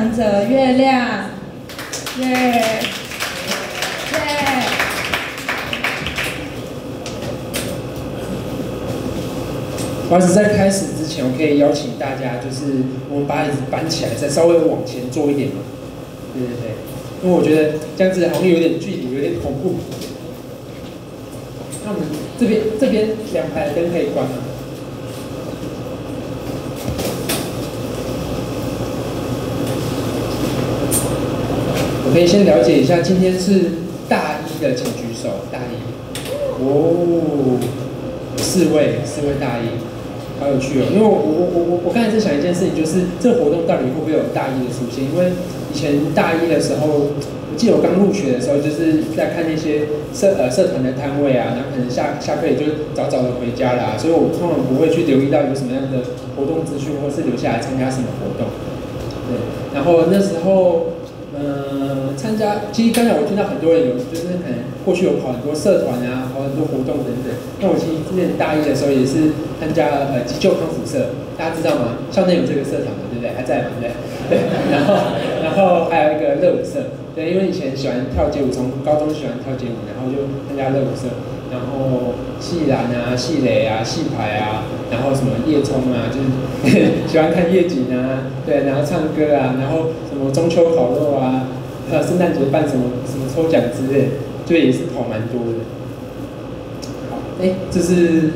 享者月亮，耶耶。不好意思，在开始之前，我可以邀请大家，就是我们把椅子搬起来，再稍微往前坐一点嘛。对对对，因为我觉得这样子好像有点距离，有点恐怖。那我们这边这边两排灯可以关吗？我可以先了解一下，今天是大一的，请举手。大一，哦，四位，四位大一。好有趣哦，因为我我我我我刚才在想一件事情，就是这活动到底会不会有大一的出现？因为以前大一的时候，我记得我刚入学的时候，就是在看那些社呃社团的摊位啊，然后可能下下课也就早早的回家啦，所以我通常不会去留意到有什么样的活动资讯，或是留下来参加什么活动。对，然后那时候。参加其实刚才我听到很多人有，就是可能过去有跑很多社团啊，跑很多活动等等。那我其实之前大一的时候也是参加呃急救康复社，大家知道吗？校内有这个社团嘛，对不对？还在嘛，对不对？对。然后然后还有一个热舞社，对，因为以前喜欢跳街舞，从高中喜欢跳街舞，然后就参加热舞社。然后戏篮啊、戏垒啊、戏排啊，然后什么夜冲啊，就是 喜欢看夜景啊，对，然后唱歌啊，然后什么中秋烤肉啊，还有圣诞节办什么什么抽奖之类，就也是跑蛮多的。好，哎，这是，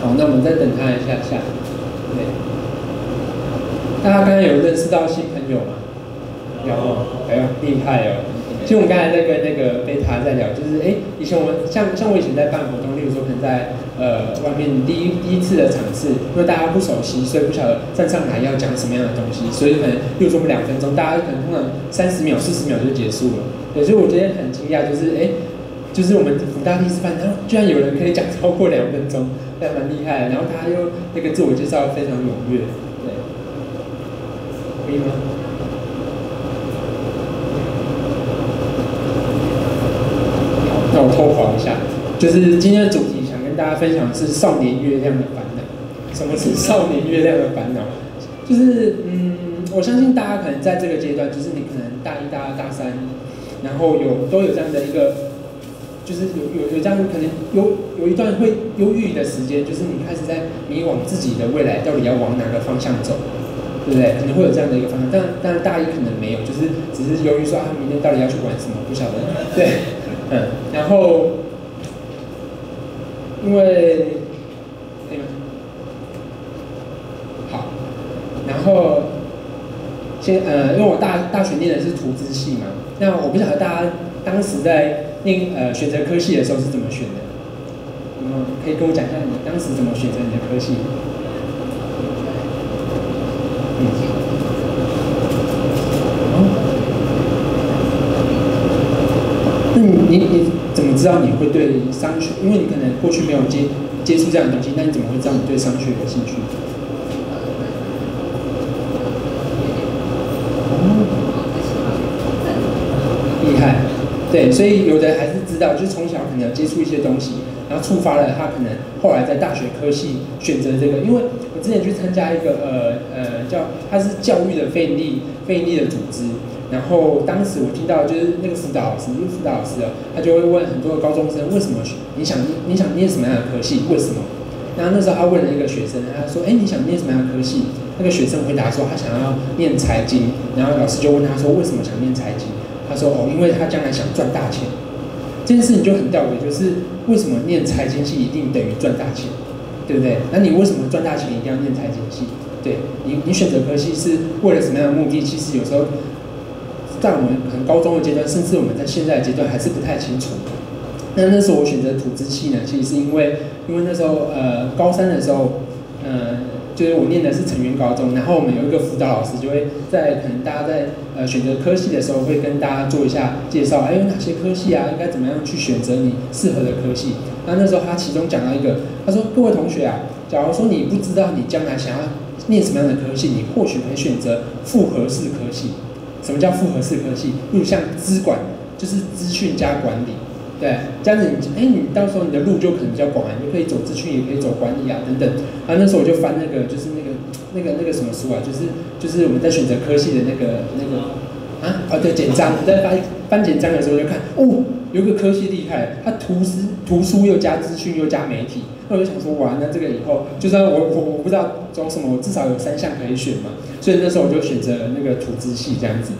好，那我们再等他一下下，对，大家刚刚有认识到新朋友吗？有，哎呦，厉害哦！其实我们刚才在跟那个贝塔在聊，就是哎，以前我们像像我以前在办活动，例如说可能在呃外面第一第一次的场次，因为大家不熟悉，所以不晓得站上台要讲什么样的东西，所以可能又说我们两分钟，大家可能通常三十秒、四十秒就结束了。对，所以我今天很惊讶，就是哎，就是我们福大第一次办，然后居然有人可以讲超过两分钟，还蛮厉害的。然后他又那个自我介绍非常踊跃，对，可以吗？那我偷跑一下，就是今天的主题，大家分享的是少年月亮的烦恼。什么是少年月亮的烦恼？就是嗯，我相信大家可能在这个阶段，就是你可能大一、大二、大三，然后有都有这样的一个，就是有有有这样可能有有一段会忧郁的时间，就是你开始在迷惘自己的未来到底要往哪个方向走，对不对？可能会有这样的一个方向，但但大一可能没有，就是只是由于说啊，明天到底要去玩什么，不晓得，对。嗯，然后，因为，可以吗？好，然后，先呃，因为我大大学念的是图资系嘛，那我不晓得大家当时在念呃选择科系的时候是怎么选的，嗯，可以跟我讲一下你当时怎么选择你的科系？你你怎么知道你会对商学？因为你可能过去没有接接触这样的东西，那你怎么会知道你对商学有兴趣？厉害，对，所以有的还是知道，就从小可能接触一些东西，然后触发了他可能后来在大学科系选择这个。因为我之前去参加一个呃呃叫它是教育的费力费力的组织。然后当时我听到就是那个辅导老师，因为辅导老师啊，他就会问很多的高中生为什么你想你想念什么样的科系？为什么？然后那时候他问了一个学生，他说：“哎，你想念什么样的科系？”那个学生回答说：“他想要念财经。”然后老师就问他说：“为什么想念财经？”他说：“哦，因为他将来想赚大钱。”这件事情就很吊诡，就是为什么念财经系一定等于赚大钱，对不对？那你为什么赚大钱一定要念财经系？对你你选择科系是为了什么样的目的？其实有时候。在我们很高中的阶段，甚至我们在现在的阶段还是不太清楚。那那时候我选择土资系呢，其实是因为，因为那时候呃高三的时候，呃就是我念的是成员高中，然后我们有一个辅导老师就会在可能大家在呃选择科系的时候，会跟大家做一下介绍，哎有哪些科系啊，应该怎么样去选择你适合的科系。那那时候他其中讲到一个，他说各位同学啊，假如说你不知道你将来想要念什么样的科系，你或许可以选择复合式科系。什么叫复合式科系？例如像资管，就是资讯加管理，对，这样子你，哎，你到时候你的路就可能比较广啊，你可以走资讯，也可以走管理啊，等等。啊，那时候我就翻那个，就是那个那个那个什么书啊，就是就是我们在选择科系的那个那个啊啊对简章，我在翻翻简章的时候就看哦，有个科系厉害，它图书图书又加资讯又加媒体，那我就想说哇，那这个以后就算我我我不知道走什么，我至少有三项可以选嘛，所以那时候我就选择那个图资系这样子。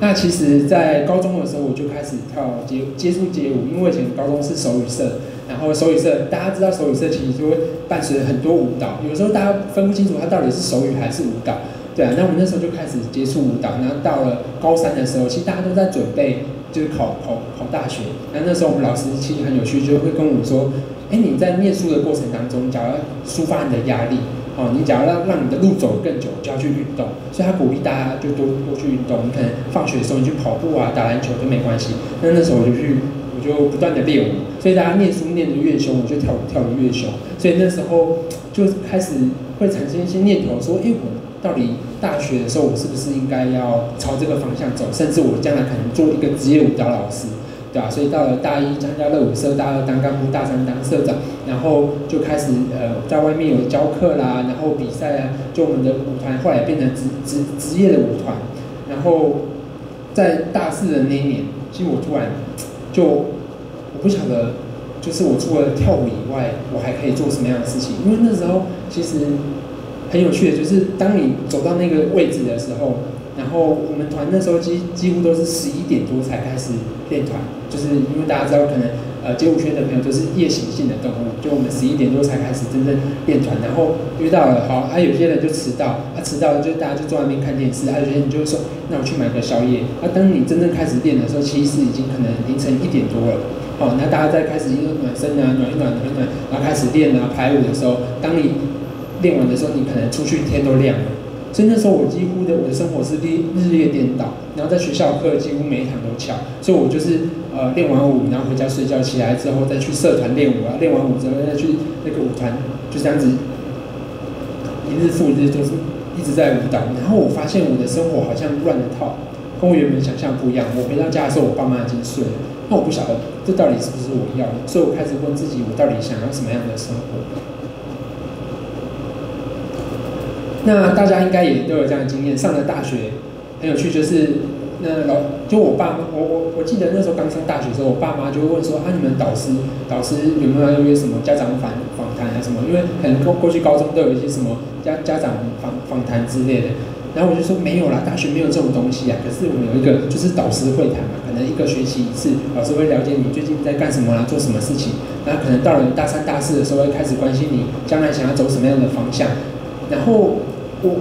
那其实，在高中的时候我就开始跳接接触街舞，因为以前高中是手语社，然后手语社大家知道手语社其实就会伴随很多舞蹈，有时候大家分不清楚它到底是手语还是舞蹈，对啊。那我们那时候就开始接触舞蹈，然后到了高三的时候，其实大家都在准备就是考考考大学，那那时候我们老师其实很有趣，就会跟我们说，哎，你在念书的过程当中，假如抒发你的压力。哦，你假如让让你的路走更久，就要去运动，所以他鼓励大家就多多去运动。你可能放学的时候你去跑步啊、打篮球都没关系。那那时候我就去，我就不断的练舞。所以大家念书念得越凶，我就跳舞跳得越凶。所以那时候就开始会产生一些念头，说：哎，我到底大学的时候我是不是应该要朝这个方向走？甚至我将来可能做一个职业舞蹈老师。对啊，所以到了大一参加乐舞社，大二当干部，大三当社长，然后就开始呃在外面有教课啦，然后比赛啊，就我们的舞团后来变成职职职业的舞团，然后在大四的那一年，其实我突然就我不晓得，就是我除了跳舞以外，我还可以做什么样的事情？因为那时候其实很有趣的，就是当你走到那个位置的时候。然后我们团那时候几几乎都是十一点多才开始练团，就是因为大家知道可能呃街舞圈的朋友都是夜行性的动物，就我们十一点多才开始真正练团。然后遇到了好，啊有些人就迟到，啊迟到了就大家就坐在那边看电视，啊有些人就说那我去买个宵夜。啊当你真正开始练的时候，其实已经可能凌晨一点多了。好，那大家在开始一个暖身啊，暖一暖暖一暖，然后开始练啊排舞的时候，当你练完的时候，你可能出去天都亮了。所以那时候我几乎的我的生活是日日夜颠倒，然后在学校课几乎每一堂都翘，所以我就是呃练完舞，然后回家睡觉，起来之后再去社团练舞啊，练完舞之后再去那个舞团，就这样子一日复一日，就是一直在舞蹈。然后我发现我的生活好像乱了套，跟我原本想象不一样。我回到家的时候，我爸妈已经睡了，那我不晓得这到底是不是我要的，所以我开始问自己，我到底想要什么样的生活？那大家应该也都有这样的经验，上了大学很有趣，就是那老就我爸妈，我我我记得那时候刚上大学的时候，我爸妈就会问说啊，你们导师导师有没有要约什么家长访访谈啊什么？因为可能过过去高中都有一些什么家家长访访谈之类的，然后我就说没有啦，大学没有这种东西啊。可是我们有一个就是导师会谈嘛，可能一个学期一次，老师会了解你最近在干什么啦，做什么事情。那可能到了大三大四的时候，会开始关心你将来想要走什么样的方向，然后。我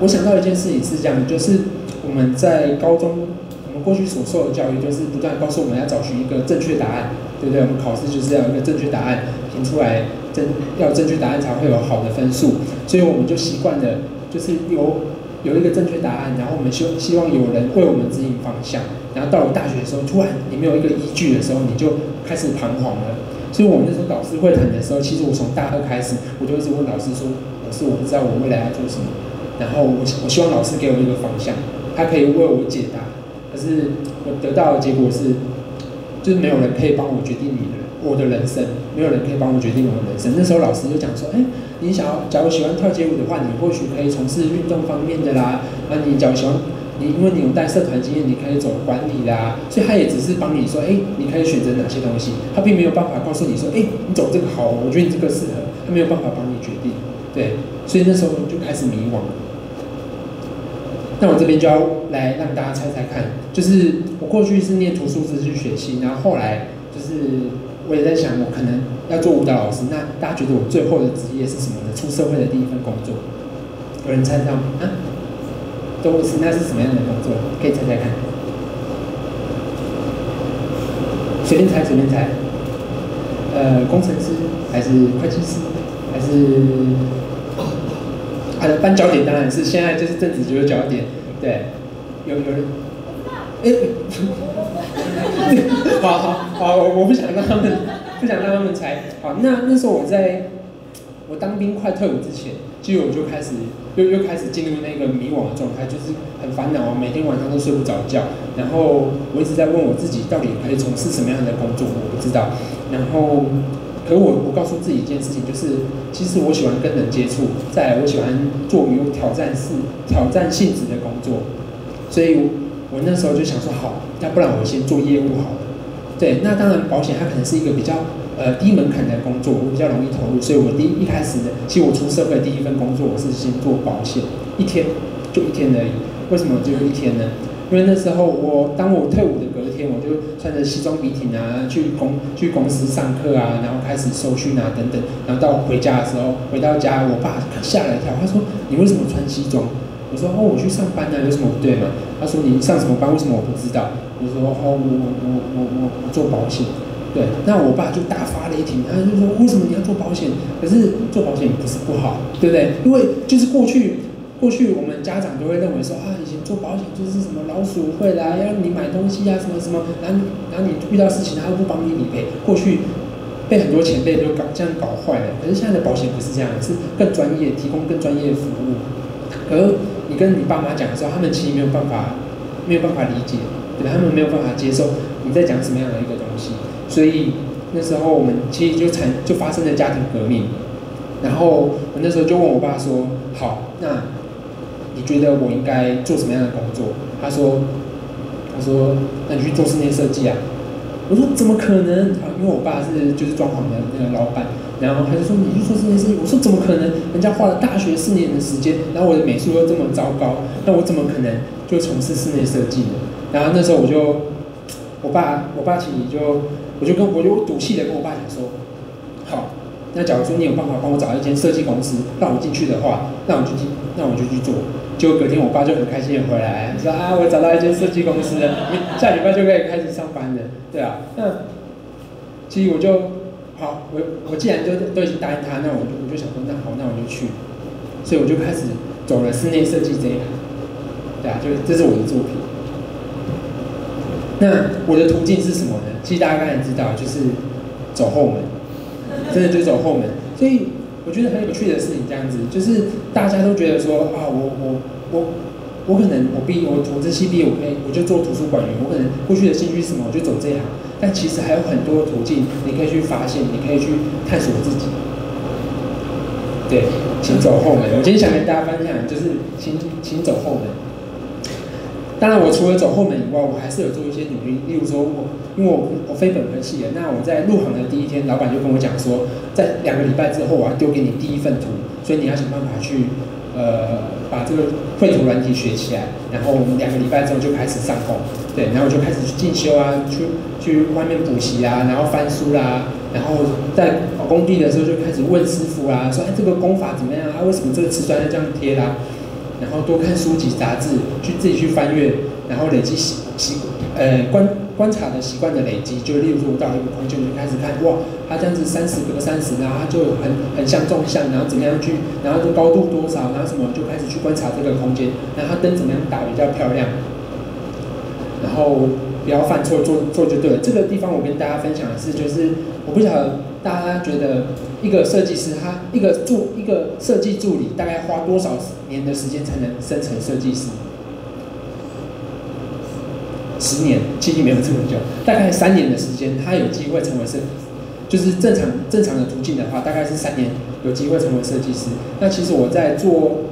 我想到一件事情是这样，就是我们在高中，我们过去所受的教育，就是不断告诉我们要找寻一个正确答案，对不对？我们考试就是要一个正确答案，评出来正要正确答案才会有好的分数，所以我们就习惯了，就是有有一个正确答案，然后我们希希望有人为我们指引方向，然后到了大学的时候，突然你没有一个依据的时候，你就开始彷徨了。所以我们那时候导师会谈的时候，其实我从大二开始，我就一直问老师说。是我不知道我未来要做什么，然后我我希望老师给我一个方向，他可以为我解答。可是我得到的结果是，就是没有人可以帮我决定你的我的人生，没有人可以帮我决定我的人生。那时候老师就讲说，哎，你想要假如喜欢跳街舞的话，你或许可以从事运动方面的啦。那你假如喜欢，你因为你有带社团经验，你可以走管理啦。所以他也只是帮你说，哎，你可以选择哪些东西，他并没有办法告诉你说，哎，你走这个好，我觉得你这个适合，他没有办法帮你决定。对，所以那时候就开始迷惘。那我这边就要来让大家猜猜看，就是我过去是念图书资讯学系，然后后来就是我也在想，我可能要做舞蹈老师。那大家觉得我最后的职业是什么呢？出社会的第一份工作，有人猜到吗？啊？都是那是什么样的工作？可以猜猜看。随便猜，随便猜。呃，工程师还是会计师？还是，他的颁焦点当然是现在就是正子觉得焦点，对，有有人，哎，好好好，我我不想让他们不想让他们猜，好，那那时候我在我当兵快退伍之前，其实我就开始又又开始进入那个迷惘的状态，就是很烦恼啊，每天晚上都睡不着觉，然后我一直在问我自己，到底可以从事什么样的工作，我不知道，然后。可我我告诉自己一件事情，就是其实我喜欢跟人接触，再来我喜欢做有挑战式、挑战性质的工作，所以我那时候就想说，好，要不然我先做业务好了。对，那当然保险它可能是一个比较呃低门槛的工作，我比较容易投入，所以我第一开始的，其实我出社会第一份工作我是先做保险，一天就一天而已。为什么只有一天呢？因为那时候我当我退伍的隔天，我就穿着西装笔挺啊，去公去公司上课啊，然后开始收讯啊等等，然后到回家的时候，回到家，我爸吓了一跳，他说：“你为什么穿西装？”我说：“哦，我去上班呢，有什么不对吗？”他说：“你上什么班？为什么我不知道？”我说：“哦，我我我我我我做保险。”对，那我爸就大发雷霆，他就说：“为什么你要做保险？可是做保险不是不好，对不对？因为就是过去。”过去我们家长都会认为说啊，以前做保险就是什么老鼠会来让你买东西啊，什么什么，然后然后你遇到事情他又不帮你理赔。过去被很多前辈都搞这样搞坏了。可是现在的保险不是这样，是更专业，提供更专业服务。而你跟你爸妈讲的时候，他们其实没有办法，没有办法理解，对他们没有办法接受你在讲什么样的一个东西。所以那时候我们其实就产就发生了家庭革命。然后我那时候就问我爸说：好，那。你觉得我应该做什么样的工作？他说：“他说，那你去做室内设计啊。”我说：“怎么可能？因为我爸是就是装潢的那个老板，然后他就说你去做室内设计。”我说：“怎么可能？人家花了大学四年的时间，然后我的美术又这么糟糕，那我怎么可能就从事室内设计呢？”然后那时候我就，我爸，我爸其实就，我就跟我就赌气的跟我爸讲说：“好，那假如说你有办法帮我找一间设计公司，让我进去的话，那我就进，那我就去做。”就隔天，我爸就很开心的回来，说啊，我找到一间设计公司了，下礼拜就可以开始上班了。对啊，那其实我就好，我我既然就都已经答应他，那我就我就想说，那好，那我就去。所以我就开始走了室内设计这一行。对啊，就这是我的作品。那我的途径是什么呢？其实大家刚才知道，就是走后门，真的就走后门。所以。我觉得很有趣的事情，这样子就是大家都觉得说啊，我我我我可能我毕我我这系毕业，我可以我就做图书馆员，我可能过去的兴趣是什么，我就走这行。但其实还有很多途径，你可以去发现，你可以去探索自己。对，请走后门。我今天想跟大家分享，就是请请走后门。当然，我除了走后门以外，我还是有做一些努力。例如说，我因为我我非本科系的，那我在入行的第一天，老板就跟我讲说，在两个礼拜之后，我要丢给你第一份图，所以你要想办法去呃把这个绘图软体学起来。然后我们两个礼拜之后就开始上工，对，然后我就开始去进修啊，去去外面补习啊，然后翻书啦，然后在工地的时候就开始问师傅啊，说哎这个工法怎么样啊？为什么这个瓷砖要这样贴啦？然后多看书籍杂志，去自己去翻阅，然后累积习习呃观观察的习惯的累积，就例如我到一个空间就开始看，哇，它这样子三十隔三十，然后它就很很像纵向，然后怎么样去，然后就高度多少，然后什么就开始去观察这个空间，然后灯怎么样打比较漂亮，然后不要犯错，做做就对了。这个地方我跟大家分享的是，就是我不晓得。大家觉得一个设计师，他一个助一个设计助理，大概花多少年的时间才能生成设计师？十年，其实没有这么久，大概三年的时间，他有机会成为设，就是正常正常的途径的话，大概是三年有机会成为设计师。那其实我在做，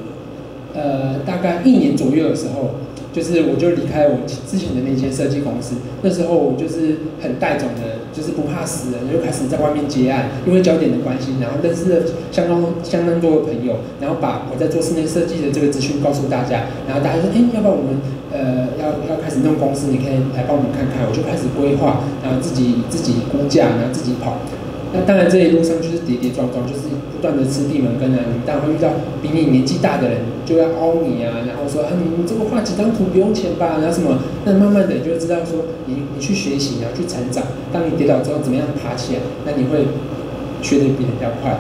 呃，大概一年左右的时候。就是我就离开我之前的那间设计公司，那时候我就是很带种的，就是不怕死人，就开始在外面接案，因为焦点的关系，然后认识了相当相当多的朋友，然后把我在做室内设计的这个资讯告诉大家，然后大家说，哎，要不要我们呃要要开始弄公司，你可以来帮我们看看，我就开始规划，然后自己自己估价，然后自己跑。那当然，这一路上就是跌跌撞撞，就是不断的吃闭门羹啊。你当然会遇到比你年纪大的人，就要凹你啊，然后说啊，你这个画几张图不用钱吧，然后什么？那慢慢的你就知道说，你你去学习，你要去成长。当你跌倒之后，怎么样爬起来？那你会学的比人家快。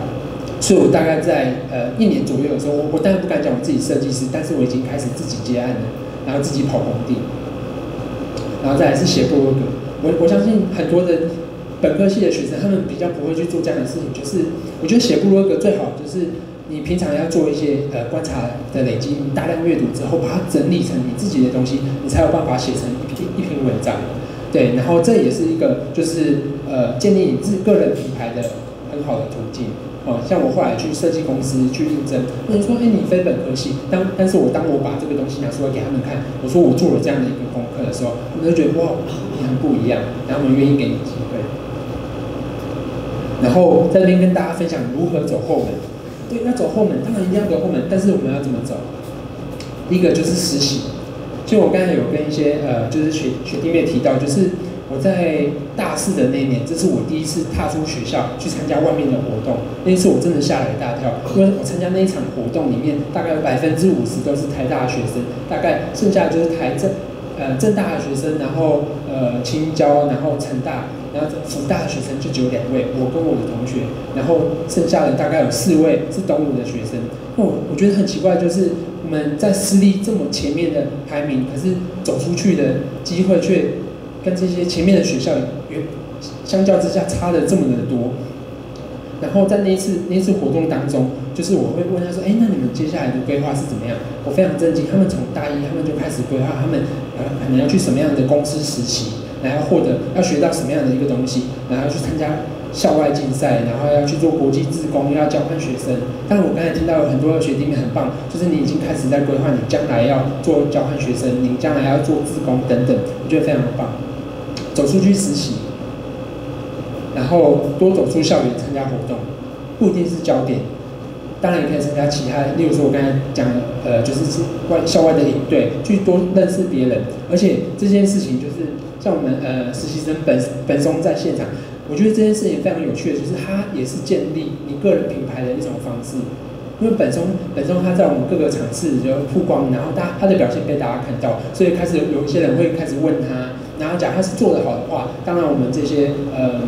所以我大概在呃一年左右的时候，我我当然不敢讲我自己设计师，但是我已经开始自己接案了，然后自己跑工地，然后再来是写博客。我我相信很多人。本科系的学生，他们比较不会去做这样的事情。就是我觉得写部落格最好，就是你平常要做一些呃观察的累积，你大量阅读之后，把它整理成你自己的东西，你才有办法写成一篇一篇文章。对，然后这也是一个就是呃建立你自个人品牌的很好的途径。哦，像我后来去设计公司去应征，有人说，哎，你非本科系，当但是我当我把这个东西拿出来给他们看，我说我做了这样的一个功课的时候，他们就觉得哇，你很不一样，然后我们愿意给你机会。然后在这边跟大家分享如何走后门。对，要走后门，当然一定要走后门，但是我们要怎么走？第一个就是实习。就我刚才有跟一些呃，就是学学弟妹提到，就是我在大四的那一年，这是我第一次踏出学校去参加外面的活动。那一次我真的吓了一大跳，因为我参加那一场活动里面，大概有百分之五十都是台大的学生，大概剩下就是台政呃政大的学生，然后呃青交，然后成大。然后福大的学生就只有两位，我跟我的同学，然后剩下的大概有四位是东吴的学生。哦，我觉得很奇怪，就是我们在私立这么前面的排名，可是走出去的机会却跟这些前面的学校也相较之下差的这么的多。然后在那一次那一次活动当中，就是我会问他说：“哎，那你们接下来的规划是怎么样？”我非常震惊，他们从大一他们就开始规划，他们呃可能要去什么样的公司实习。然后获得要学到什么样的一个东西，然后去参加校外竞赛，然后要去做国际志工，要交换学生。但是我刚才听到有很多的学弟妹很棒，就是你已经开始在规划你将来要做交换学生，你将来要做志工等等，我觉得非常棒。走出去实习，然后多走出校园参加活动，不一定是焦点，当然也可以参加其他，例如说我刚才讲，呃，就是外校外的领队，去多认识别人，而且这件事情就是。像我们呃实习生本本松在现场，我觉得这件事情非常有趣的，就是它也是建立你个人品牌的一种方式。因为本松本松他在我们各个场次就曝光，然后大他的表现被大家看到，所以开始有一些人会开始问他，然后讲他是做得好的话，当然我们这些呃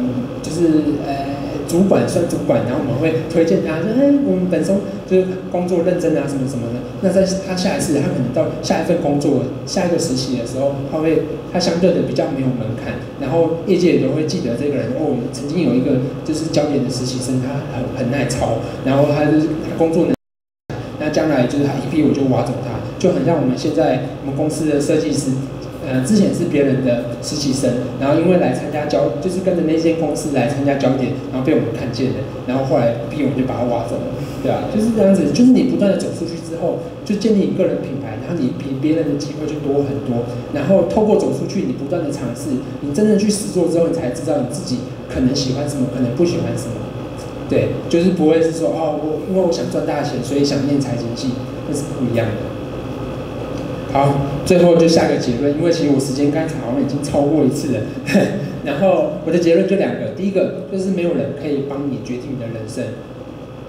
就是呃。主管算主管，然后我们会推荐他，说：“哎，我们本身就是工作认真啊，什么什么的。”那在他下一次，他可能到下一份工作、下一个实习的时候，他会他相对的比较没有门槛，然后业界也都会记得这个人。哦，曾经有一个就是焦点的实习生，他很很耐操，然后他就是他工作能，那将来就是他一毕业我就挖走他，就很像我们现在我们公司的设计师。呃，之前是别人的实习生，然后因为来参加焦，就是跟着那间公司来参加焦点，然后被我们看见的，然后后来毕业我们就把他挖走了，对啊，就是这样子，就是你不断的走出去之后，就建立你个人品牌，然后你比别人的机会就多很多，然后透过走出去，你不断的尝试，你真正去实做之后，你才知道你自己可能喜欢什么，可能不喜欢什么，对，就是不会是说哦，我因为我想赚大钱，所以想念财经系，那是不一样的。好，最后就下个结论，因为其实我时间刚才好像已经超过一次了。然后我的结论就两个，第一个就是没有人可以帮你决定你的人生。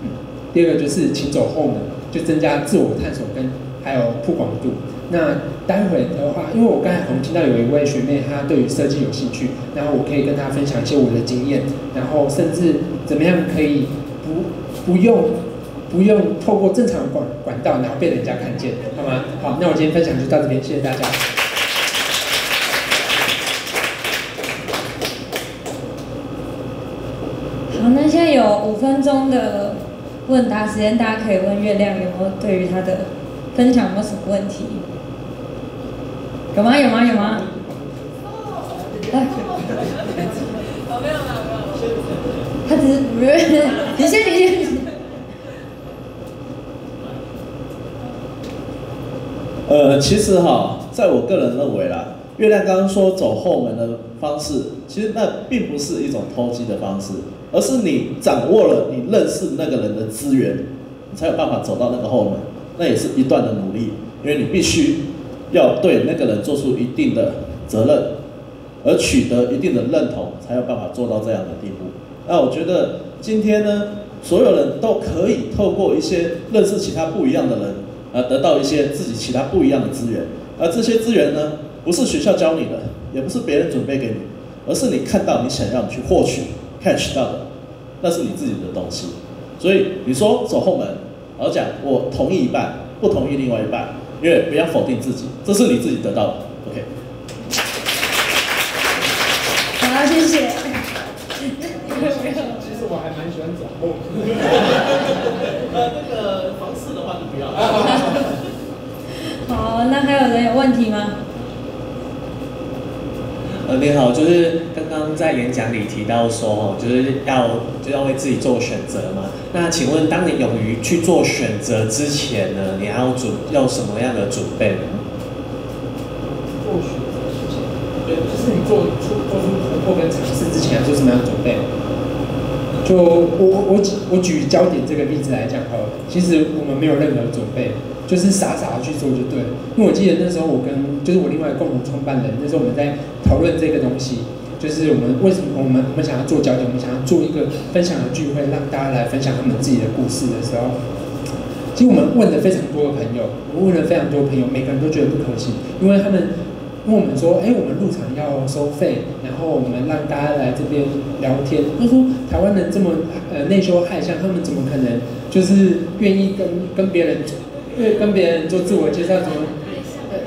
嗯，第二个就是请走后门，就增加自我探索跟还有曝光度。那待会的话，因为我刚才好像听到有一位学妹她对于设计有兴趣，然后我可以跟她分享一些我的经验，然后甚至怎么样可以不不用。不用透过正常管管道，然后被人家看见，好吗？好，那我今天分享就到这边，谢谢大家。好，那现在有五分钟的问答时间，大家可以问月亮有没有对于他的分享有没有什么问题？有吗？有吗？有吗？来。没有没有。他只是不是？你先，你先。呃，其实哈，在我个人认为啦，月亮刚刚说走后门的方式，其实那并不是一种偷鸡的方式，而是你掌握了你认识那个人的资源，你才有办法走到那个后门。那也是一段的努力，因为你必须要对那个人做出一定的责任，而取得一定的认同，才有办法做到这样的地步。那我觉得今天呢，所有人都可以透过一些认识其他不一样的人。呃，得到一些自己其他不一样的资源，而这些资源呢，不是学校教你的，也不是别人准备给你，而是你看到你想要去获取、catch 到的，那是你自己的东西。所以你说走后门，而讲我同意一半，不同意另外一半，因为不要否定自己，这是你自己得到的。OK。好，谢谢。我还蛮喜欢走后门。呃，那个房事的话就不要。好，那还有人有问题吗？呃，你好，就是刚刚刚在演讲里提到说，哦，就是要就要为自己做选择嘛。那请问，当你勇于去做选择之前呢，你要准要什么样的准备呢？做选择之前，对，就是你做出做出突破跟尝试之前要做什么样的准备？就我我我举我举焦点这个例子来讲哈，其实我们没有任何准备，就是傻傻的去做就对。因为我记得那时候我跟就是我另外共同创办人，那时候我们在讨论这个东西，就是我们为什么我们我们想要做焦点，我们想要做一个分享的聚会，让大家来分享他们自己的故事的时候，其实我们问了非常多的朋友，我们问了非常多朋友，每个人都觉得不可行，因为他们。问我们说，哎，我们入场要收费，然后我们让大家来这边聊天。他说，台湾人这么呃内羞害相，他们怎么可能就是愿意跟跟别人，对跟别人做自我介绍？怎么？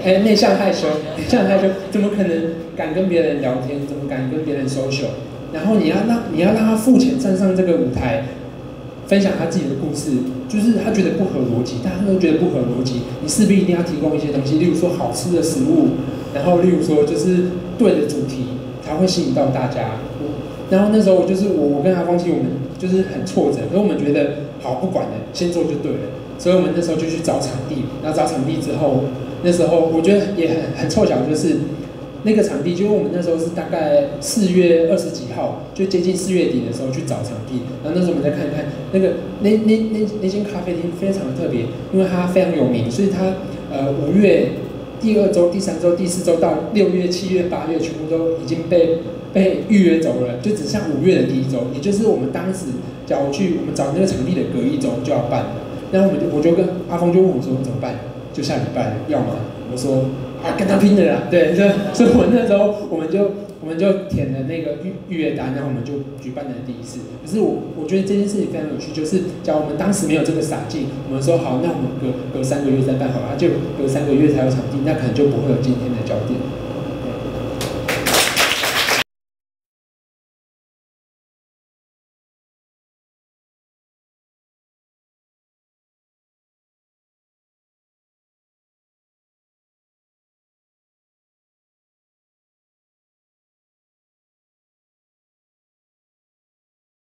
哎，内向害羞，内向害羞，怎么可能敢跟别人聊天？怎么敢跟别人 social？然后你要让你要让他付钱站上这个舞台，分享他自己的故事，就是他觉得不合逻辑，大家都觉得不合逻辑，你势必一定要提供一些东西，例如说好吃的食物。然后，例如说，就是对的主题才会吸引到大家。然后那时候就是我，我跟阿峰其实我们就是很挫折，可是我们觉得好不管了，先做就对了。所以我们那时候就去找场地。然后找场地之后，那时候我觉得也很很凑巧，就是那个场地，就是我们那时候是大概四月二十几号，就接近四月底的时候去找场地。然后那时候我们再看看那个那那那那间咖啡厅非常的特别，因为它非常有名，所以它呃五月。第二周、第三周、第四周到六月、七月、八月，全部都已经被被预约走了，就只剩五月的第一周，也就是我们当时叫我去我们找那个场地的隔一周就要办了。然后我们就我就跟阿峰就问我说怎么办？就下礼拜要吗？我说啊跟他拼的啦，对，所以所以我那时候我们就。我们就填了那个预预约单，然后我们就举办了第一次。可是我我觉得这件事情非常有趣，就是假如我们当时没有这个傻劲，我们说好，那我们隔隔三个月再办好了，就隔三个月才有场地，那可能就不会有今天的焦点。